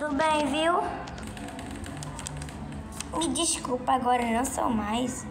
Tudo bem, viu? Me desculpa, agora não sou mais.